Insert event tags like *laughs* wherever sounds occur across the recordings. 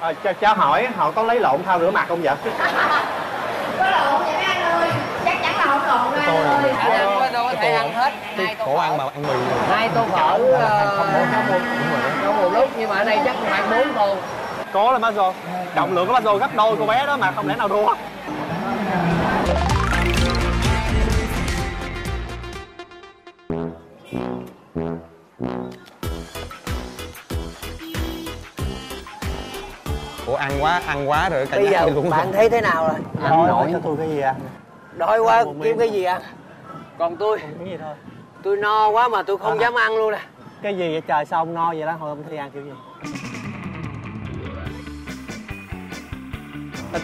à, cho, cho hỏi họ có lấy lộn thao rửa mặt không vậy? *laughs* Có lộn vậy mấy anh ơi chắc chắn là không lộn đâu anh ơi. khả năng có đâu có thể ăn hết? hai tô khổ ăn mà ăn mì rồi. Hai tô phở ờ, trong một lúc nhưng mà ở đây chắc khoảng bốn tô có là Mazo. Trọng lượng của Mazo gấp đôi cô bé đó mà không lẽ nào thua quá ăn quá rồi cả bây nhà giờ cũng bạn thấy thế nào rồi? Thôi, hỏi cho tôi cái gì à? Đói quá kiếm miếng. cái gì ăn còn tôi? Cái gì thôi? Tôi no quá mà tôi không À. dám ăn luôn nè cái gì vậy? Trời sao ông no vậy đó? Thôi ông thi ăn kiểu gì?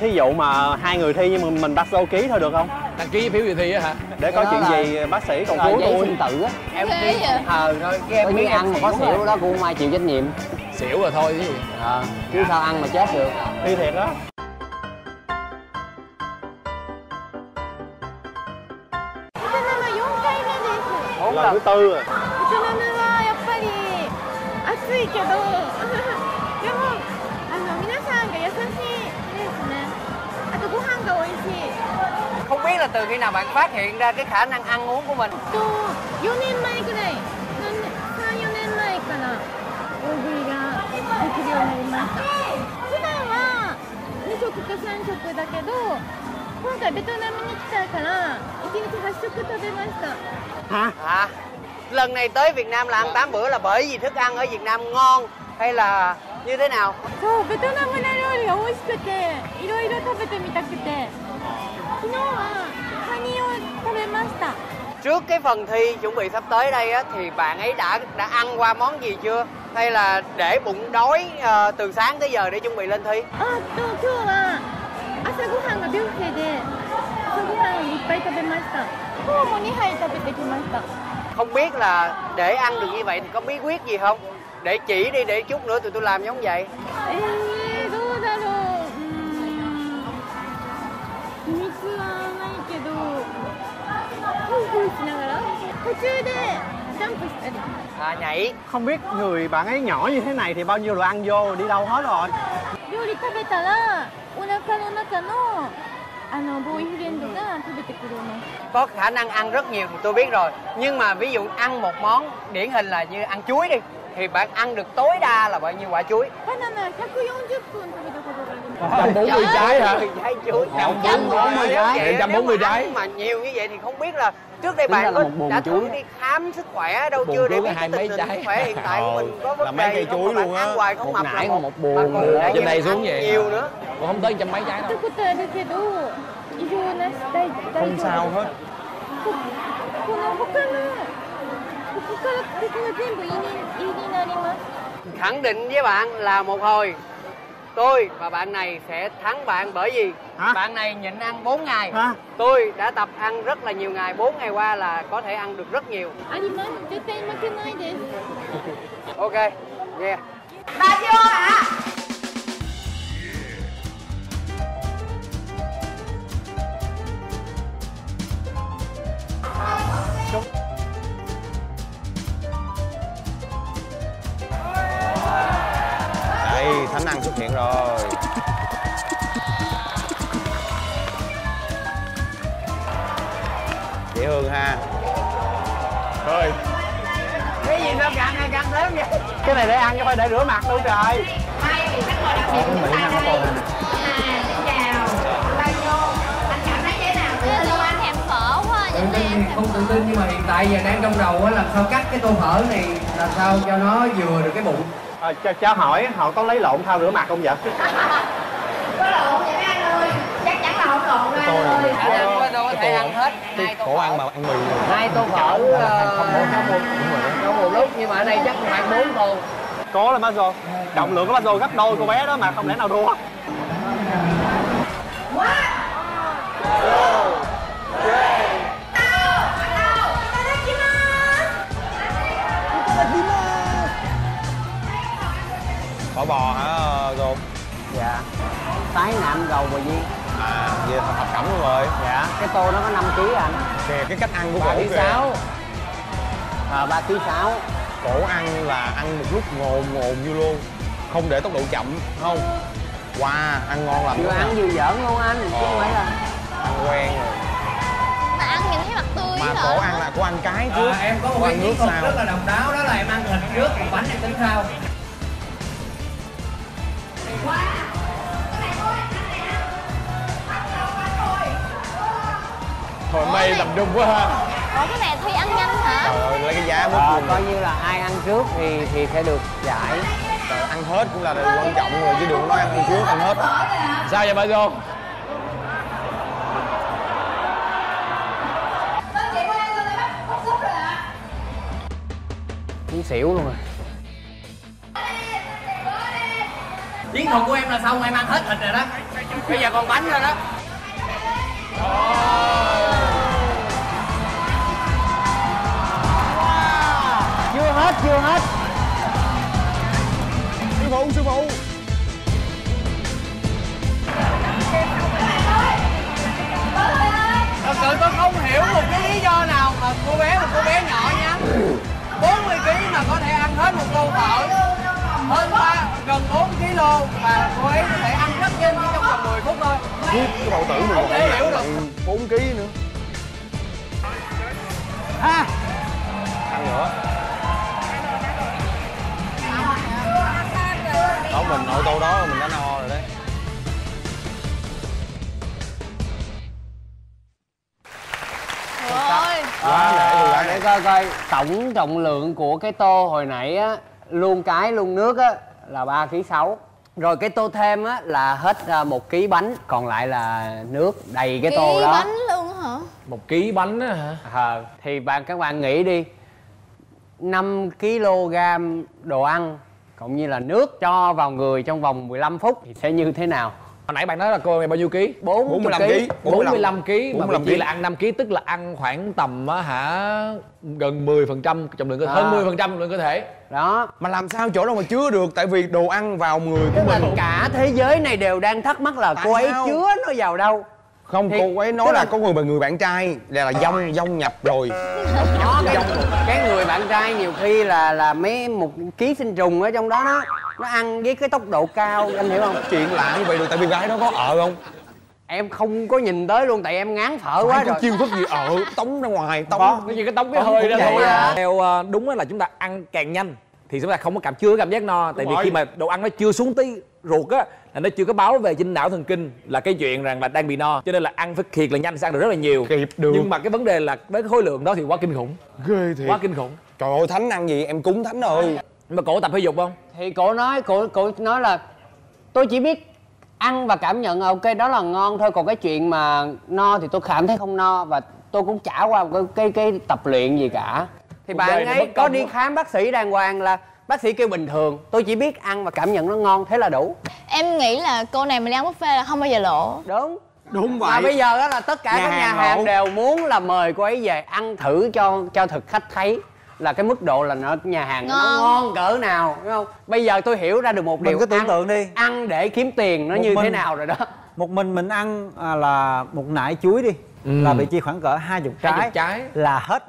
Thí dụ mà hai người thi nhưng mà mình bắt số ký thôi được không? Đăng ký phiếu dự thi á hả? Để có chuyện là- gì bác sĩ còn Rồi cứu tôi. sinh tử á. Em đi ờ thôi cái em như ăn mà có xỉu đó cũng không ai chịu trách nhiệm. Xỉu rồi thôi chứ. Gì Ờ, chứ sao ăn mà chết được thi thiệt đó bốn lần lần thứ tư rồi ベトナムはやっぱり暑いけどでもあの皆さんが優しいですねあとご飯が美味しい không biết là từ khi nào bạn phát hiện ra cái khả năng ăn uống của mình と4年前ぐらい34年前から大食いができるようになりました普段は 2食か3食だけど今回ベトナムに来たから1日8食食べました à lần này tới Việt Nam là ăn 8 bữa là bởi vì thức ăn ở Việt Nam ngon hay là như thế nào そうベトナムの料理が美味しくていろいろ食べてみたくて昨日はカニを食べました trước cái phần thi chuẩn bị sắp tới đây á thì bạn ấy đã đã ăn qua món gì chưa hay là để bụng đói ờ, từ sáng tới giờ để chuẩn bị lên thi あと今日は朝ごはんがビュッフェで朝ごはんをいっぱい食べましたフォーも2杯食べてきました không biết là để ăn được như vậy thì có bí quyết gì không để chỉ đi để chút nữa tụi tôi làm giống vậy えー、 中でジャンプしたり à nhảy không biết người bạn ấy nhỏ như thế này thì bao nhiêu đồ ăn vô đi đâu hết rồi 料理食べたらお腹の中のあのボーイフレンドが食べてくれます có khả năng ăn rất nhiều thì tôi biết rồi nhưng mà ví dụ ăn một món điển hình là như ăn chuối đi thì bạn ăn được tối đa là bao nhiêu quả chuối? Trăm bốn mươi trái hả? Trái chuối trăm bốn mươi trái Trăm bốn mươi trái Mà nhiều như vậy thì không biết là Trước đây bạn có đã chuối. thử đi khám sức khỏe đâu chưa để biết cái tình hình sức khỏe hiện tại của mình có vấn đề mấy cây chuối luôn á ăn hoài không mập nãy một buồn trên đây xuống vậy nhiều nữa cũng không tới trăm mấy trái đâu không sao hết ここの他のここからここが全部胃に胃になります khẳng định với bạn là một hồi tôi và bạn này sẽ thắng bạn bởi vì Hả? bạn này nhịn ăn 4 ngày hả tôi đã tập ăn rất là nhiều ngày 4 ngày qua là có thể ăn được rất nhiều あります絶対負けないです ok yeah ba vô hả Dễ thương ha. Thôi. Cái gì sao càng ngày càng lớn vậy? Cái này để ăn chứ phải để rửa mặt luôn trời. Mai thì khách ngồi đặc biệt của chúng ta đây. À, xin chào. Ba vô. Anh cảm thấy thế nào? Tự anh thèm phở quá tự tin thì không tự tin nhưng mà hiện tại giờ đang trong đầu á làm sao cắt cái tô phở này làm sao cho nó vừa được cái bụng? À, cho, cho hỏi họ có lấy lộn thao rửa mặt không vậy? *laughs* Có lộn vậy mấy anh ơi Chắc chắn là không lộn đâu anh ơi thể ăn hết? Hai tô khổ ăn mà ăn mì rồi. Hai tô phở ờ, trong một trong một lúc nhưng mà ở đây chắc khoảng bốn tô. Có là Mazo trọng lượng của Mazo gấp đôi cô bé đó mà không lẽ nào thua phở bò hả gồm? Dạ. Tái nạm gầu và viên à vậy là thập cẩm luôn rồi. Dạ cái tô nó có 5 kg anh. Kìa cái cách ăn của ba kìa sáu. À, 3 kg 6 cổ ăn là ăn một lúc ngồn ngồn như luôn. Không để tốc độ chậm không? Wow ăn ngon lành vừa ăn vừa giỡn luôn anh chứ không phải là ăn quen rồi. Mà ăn nhìn thấy mặt tươi mà cổ ăn là cổ ăn cái trước. Ờ, em có một cái nước rất là độc đáo đó là em ăn thịt trước còn bánh em tính sau thôi mây tập trung quá ha. Ủa cái này Thi ăn nhanh hả? trời ơi lấy cái giá mất luôn coi như là ai ăn trước thì thì sẽ được giải. Trời, ăn hết cũng là điều quan trọng rồi chứ đừng nói ăn trước ăn hết. Sao vậy bà vô muốn xỉu luôn rồi. Chiến thuật của em là xong em ăn hết thịt rồi đó. Bây giờ còn bánh rồi đó chưa hết chưa hết. Sư phụ sư phụ. Thật sự tôi không hiểu một cái lý do nào mà cô bé một cô bé nhỏ nha. 40 kg mà có thể ăn hết một tô phở. Hơn ba gần 4 kg mà cô ấy có thể ăn rất nhanh chỉ trong vòng 10 phút thôi. Cái bầu tử mình Không thể hiểu được. 4 kg nữa. Ha. Ăn nữa mình nội tô đó mình đã no rồi đấy. Trời ơi. Quá Ờ, để coi coi tổng trọng lượng của cái tô hồi nãy á luôn cái luôn nước á là ba kg sáu. Rồi cái tô thêm á là hết à, một ký bánh còn lại là nước đầy cái tô Ký đó. bánh luôn hả? một ký bánh á hả? Ờ, thì bạn các bạn nghĩ đi. 5 kg đồ ăn cộng như là nước cho vào người trong vòng 15 phút thì sẽ như thế nào? Hồi nãy bạn nói là cô em bao nhiêu ký? 40 45 kg kg 45 kg mà 45 chỉ là ăn 5 kg tức là ăn khoảng tầm á hả gần 10 phần trăm trọng lượng cơ À. hơn 10 phần trăm lượng cơ thể. Đó. Mà làm sao chỗ đâu mà chứa được? Tại vì đồ ăn vào người của tức là mình. cả thế giới này đều đang thắc mắc là Tại cô ấy sao? chứa nó vào đâu không Thì- cô ấy nói là là- có người người bạn trai là là dông dông nhập rồi. Nó cái, cái người bạn trai nhiều khi là là mấy một ký sinh trùng ở trong đó nó nó ăn với cái tốc độ cao anh hiểu không? Chuyện lạ như vậy được tại vì gái đó có ở không? Em không có nhìn tới luôn tại em ngán phở quá phải có rồi. chiêu thức gì ở tống ra ngoài tống. Cái gì cái tống cái hơi ra thôi à. theo ờ, đúng là chúng ta ăn càng nhanh thì chúng ta không có cảm chưa cảm giác no tại vì rồi. khi mà đồ ăn nó chưa xuống tới ruột á là nó chưa có báo về trên não thần kinh là cái chuyện rằng là đang bị no. Cho nên là ăn phải thiệt là nhanh sẽ ăn được rất là nhiều. Kịp được. Nhưng mà cái vấn đề là với cái khối lượng đó thì quá kinh khủng. Ghê thiệt. Quá kinh khủng. Trời ơi thánh ăn gì em cúng thánh ơi. Nhưng mà cổ tập thể dục không? Thì cổ nói cổ cổ nói là tôi chỉ biết ăn và cảm nhận là ok đó là ngon thôi. Còn cái chuyện mà no thì tôi cảm thấy không no và tôi cũng chả qua một cái cái, cái tập luyện gì cả thì bạn ấy có đi quá. khám bác sĩ đàng hoàng là bác sĩ kêu bình thường. Tôi chỉ biết ăn và cảm nhận nó ngon thế là đủ. Em nghĩ là cô này mà đi ăn buffet là không bao giờ lộ. Đúng. Đúng mà bây giờ đó là tất cả Nhà các nhà hàng hàng lộ. đều muốn là mời cô ấy về ăn thử cho cho thực khách thấy là cái mức độ là nó nhà hàng nó Ngon. ngon cỡ nào đúng không? Bây giờ tôi hiểu ra được một Mình điều cứ tưởng ăn- tượng đi. ăn để kiếm tiền nó Một như thế mình- nào rồi đó. Một mình mình ăn à, là một nải chuối đi. Là bị chi khoảng cỡ hai chục trái, 20 trái. là hết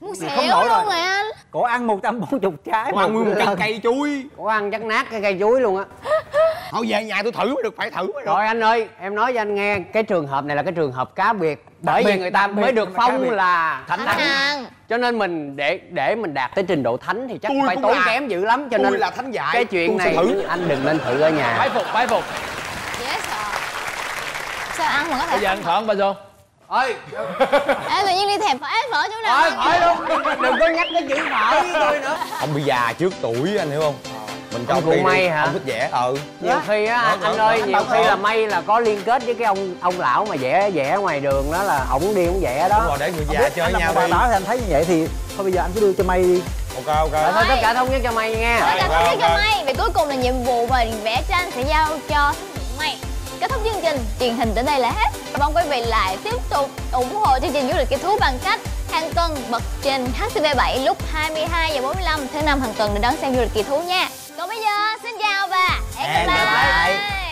Muốn nổi luôn rồi. rồi anh cổ ăn 140 trái Cô ăn nguyên một cây cây chuối. Cô ăn chắc nát cái cây chuối luôn á. *laughs* Thôi về nhà tôi thử mới được phải thử mới được. Rồi anh ơi, em nói cho anh nghe Cái trường hợp này là cái trường hợp cá biệt. Bởi vì biệt, người ta đặc biệt, mới được phong là Thánh hàng Cho nên mình để để mình đạt tới trình độ thánh thì chắc Tôi phải tốn là. kém dữ lắm Cho Tôi nên là thánh dạy, Cái chuyện này thử. anh đừng nên thử ở nhà. Bái phục bái phục. Dễ sợ. Sao ăn mà có bây thể giờ ăn phở không bà vô Ơi, Ê tự nhiên đi thèm phở Ê phở chỗ nào ơi khỏi luôn. Đừng có nhắc cái chữ phở với tôi nữa. Ông bị già trước tuổi anh hiểu không? Mình cho Ông ông cụ đi may đi. hả? ông thích vẽ ừ. Nhiều khi á, Đó, anh, đó, anh đó, ơi, nhiều khi là may là có liên kết với cái ông ông lão mà vẽ vẽ ngoài đường đó là ổng đi ổng vẽ đó. Rồi để người già biết, chơi nhau đi. táo thì anh thấy như vậy thì thôi bây giờ anh cứ đưa cho may đi. Ok ok. Rồi thôi tất cả thống nhất cho may nha. Tất cả thông tin cho may. Vì cuối cùng là nhiệm vụ và vẽ tranh sẽ giao cho may Kết thúc chương trình, truyền hình đến đây là hết Mong quý vị lại tiếp tục ủng hộ chương trình du lịch kỳ thú bằng cách hàng tuần bật trên HTV7 lúc 22 giờ 45 thứ năm hàng tuần để đón xem du lịch kỳ thú nha. Còn bây giờ xin chào và hẹn gặp lại.